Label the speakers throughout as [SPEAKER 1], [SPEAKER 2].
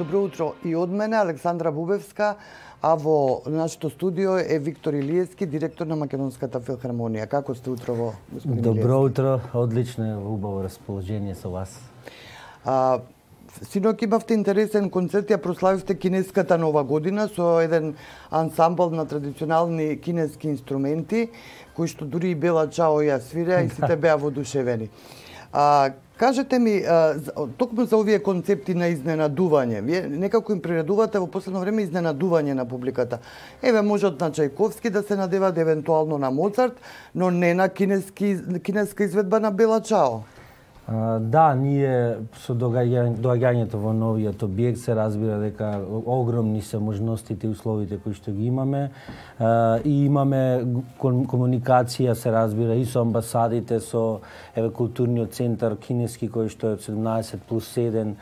[SPEAKER 1] Добро утро и од мене, Александра Бубевска, а во нашето студио е Виктор Илиевски, директор на Македонската филхармонија. Како сте утрово, господин
[SPEAKER 2] Добро утро, одлично, убаво расположение со вас.
[SPEAKER 1] А, Синоќ имавте интересен концерт, ја прославивте кинеската нова година со еден ансамбл на традиционални кинески инструменти, кои што дури и Бела Чао ја свиреа и сите беа водушевени. А, кажете ми, токму за овие концепти на изненадување, вие некако им приредувате во последно време изненадување на публиката. Еве можат на Чајковски да се надеват евентуално на Моцарт, но не на кинески, кинеска изведба на Бела Чао.
[SPEAKER 2] Да, ние со доаѓањето во новиот објект се разбира дека огромни се можностите и условите кои што ги имаме. И имаме комуникација се разбира и со амбасадите, со еве културниот центар кинески кој што е 17 плюс 7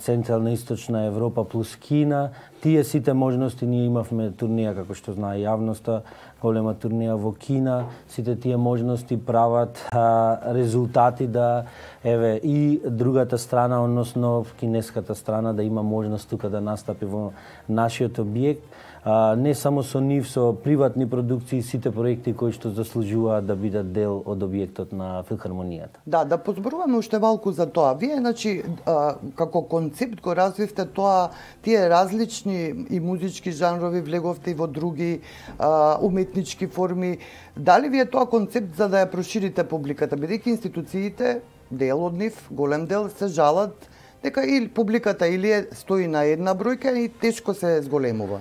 [SPEAKER 2] Централна Источна Европа плюс Кина. Тие сите можности ние имавме турнија како што знае јавноста голема турнија во Кина, сите тие можности прават а, резултати да еве и другата страна, односно кинеската страна да има можност тука да настапи во нашиот објект а, не само со нив, со приватни продукции, сите проекти кои што заслужуваат да бидат дел од објектот на филхармонијата.
[SPEAKER 1] Да, да позборуваме уште малку за тоа. Вие, значи, а, како концепт го развивте тоа, тие различни и музички жанрови, влеговте и во други а, уметнички форми. Дали ви е тоа концепт за да ја проширите публиката, бидејќи институциите, дел од нив, голем дел, се жалат дека или публиката или е стои на една бројка и тешко се зголемува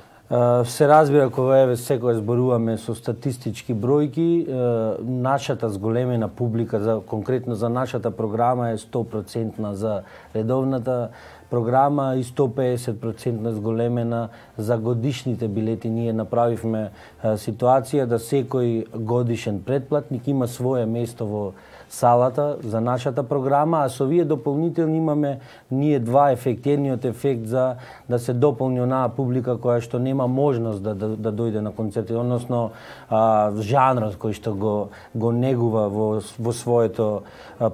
[SPEAKER 2] се разбира кога еве секој зборуваме со статистички бројки, нашата зголемена публика за конкретно за нашата програма е 100% за редовната програма и 150% зголемена за годишните билети. Ние направивме ситуација да секој годишен предплатник има свое место во салата за нашата програма, а со вие дополнителни имаме ние два ефекти. Едниот ефект за да се дополни онаа публика која што нема можност да, да, да дојде на концерти, односно а, жанрот кој што го, го негува во, во своето а,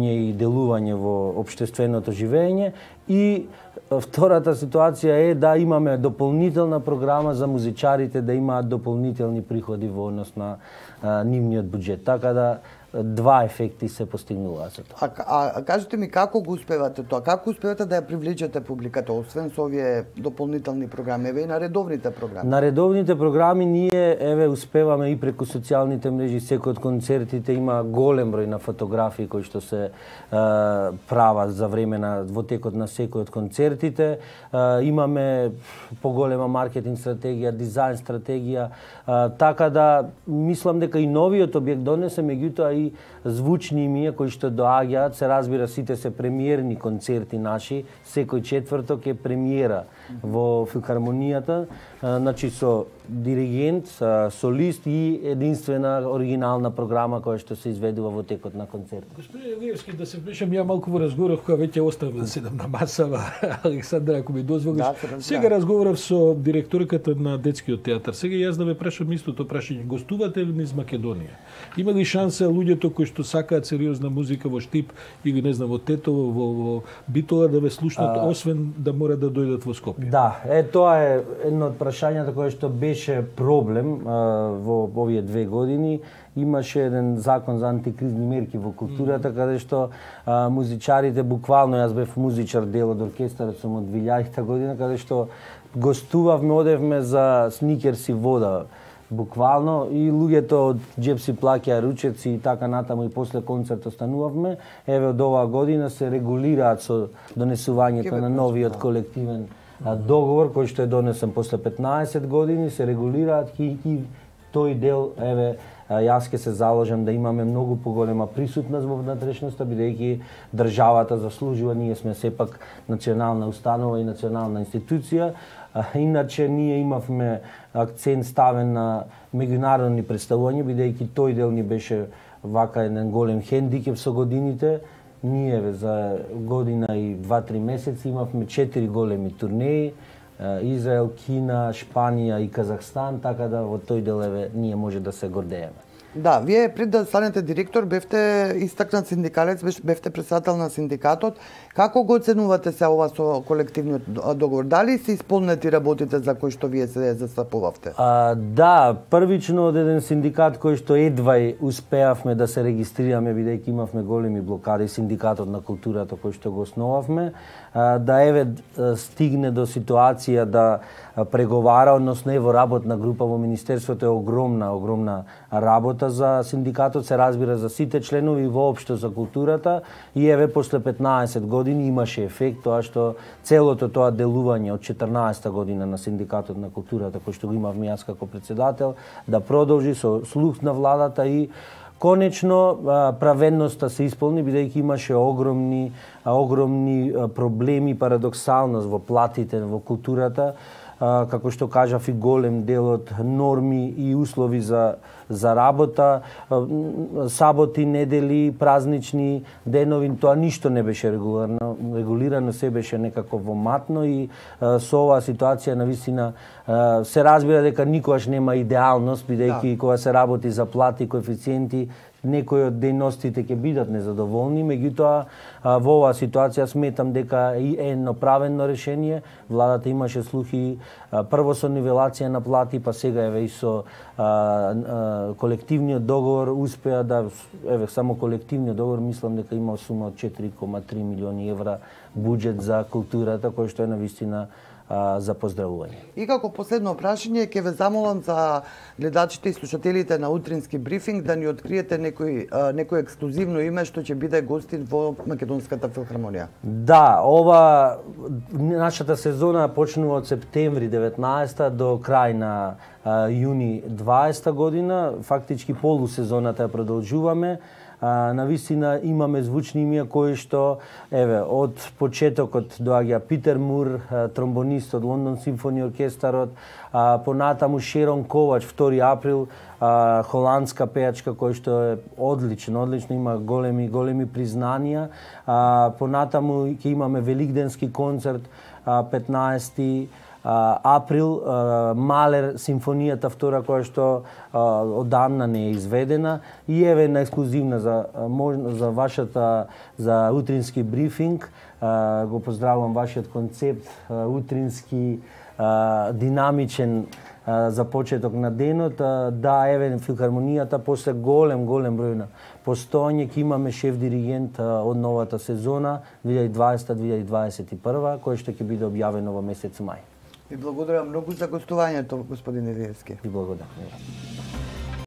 [SPEAKER 2] и делување во обштественото живење и Втората ситуација е да имаме дополнителна програма за музичарите да имаат дополнителни приходи во однос на а, нивниот буџет. Така да два ефекти се постигнуваат за
[SPEAKER 1] тоа. А, а кажете ми како го успевате тоа? Како успевате да ја привлечете публиката освен со овие дополнителни програми, еве и на редовните програми?
[SPEAKER 2] На редовните програми ние еве успеваме и преку социјалните мрежи, секој од концертите има голем број на фотографии кои што се е, прават за време на во текот на секој од концертите. Е, имаме поголема маркетинг стратегија, дизајн стратегија, е, така да мислам дека и новиот објект донесе меѓутоа и звучни имија кои што доаѓаат, се разбира сите се премиерни концерти наши, секој четврток е премиера во филхармонијата, значи со диригент, солист и единствена оригинална програма која што се изведува во текот на концерт.
[SPEAKER 3] Господин Елиевски, да се вмешам ја малку во разговорот која веќе оставам да седам на масава, Александра, ако ми дозволиш. Да, Сега разговарав со директорката на детскиот театар. Сега јас да ве прашам истото прашање. Гостувате ли низ Македонија? Има ли шанса луѓето кои што сакаат сериозна музика во Штип или не знам во Тетово, во, во Битола да ве слушнат, а... освен да мора да дојдат во Скопје?
[SPEAKER 2] Да, е тоа е едно од прашањата кое што беше проблем а, во овие две години. Имаше еден закон за антикризни мерки во културата, mm. каде што а, музичарите, буквално јас бев музичар дел од оркестарот сум од 2000 година, каде што гостувавме, одевме за сникерс и вода буквално и луѓето од джепси плаќа ручеци и така натаму и после концерт останувавме. Еве од оваа година се регулираат со донесувањето на новиот колективен договор кој што е донесен после 15 години, се регулираат и, и тој дел еве јас ке се заложам да имаме многу поголема присутност во внатрешноста бидејќи државата заслужува, ние сме сепак национална установа и национална институција, Иначе ние имавме акцент ставен на меѓународни представувања, бидејќи тој дел ни беше вака еден голем хендикеп со годините. Ние за година и 2-3 месеци имавме четири големи турнеи, Израел, Кина, Шпанија и Казахстан, така да во тој делеве ние може да се гордееме.
[SPEAKER 1] Да, вие пред да станете директор бевте истакнат синдикалец, бевте председател на синдикатот. Како го оценувате се ова со колективниот договор? Дали се исполнети работите за кои што вие се застапувавте?
[SPEAKER 2] А, да, првично од еден синдикат кој што едвај успеавме да се регистрираме бидејќи имавме големи блокади синдикатот на културата кој што го основавме, да еве стигне до ситуација да преговара, односно ево работна група во Министерството е огромна, огромна работа за синдикатот, се разбира за сите членови воопшто за културата и еве после 15 години имаше ефект тоа што целото тоа делување од 14 година на синдикатот на културата кој што го имав јас како председател да продолжи со слух на владата и Конечно, праведноста се исполни бидејќи имаше огромни огромни проблеми парадоксалност во платите во културата како што кажав и голем дел од норми и услови за за работа, саботи, недели, празнични денови, тоа ништо не беше регулирано, регулирано се беше некако во матно и со оваа ситуација на вистина се разбира дека никогаш нема идеалност бидејќи да. кога се работи за плати, коефициенти, некои од дејностите ќе бидат незадоволни, меѓутоа во оваа ситуација сметам дека е едно правено решение. Владата имаше слухи прво со нивелација на плати, па сега еве и со а, а, колективниот договор успеа да еве само колективниот договор мислам дека има сума од 4,3 милиони евра буџет за културата кој што е на вистина а, за поздравување.
[SPEAKER 1] И како последно прашање ќе ве замолам за гледачите и слушателите на утрински брифинг да ни откриете некој некој ексклузивно име што ќе биде гостин во Македонската филхармонија.
[SPEAKER 2] Да, ова нашата сезона почнува од септември 19 до крај на јуни 20 година, фактички полусезоната ја продолжуваме а, на вистина имаме звучни имија кои што еве од почетокот доаѓа Питер Мур, тромбонист од Лондон Симфони оркестарот, а, понатаму Шерон Ковач 2 април, а, холандска пејачка која што е одлично, одлично има големи големи признанија. А, понатаму ќе имаме Великденски концерт а, 15 април Малер симфонијата втора која што одамна не е изведена и еве на ексклузивна за за вашата за утрински брифинг го поздравувам вашиот концепт утрински динамичен за почеток на денот, да еве филхармонијата после голем голем број на постојање ќе имаме шеф диригент од новата сезона 2020-2021 кој што ќе биде објавено во месец мај.
[SPEAKER 1] Ви благодарам многу за гостувањето, господин Илиевски.
[SPEAKER 2] Ви благодарам.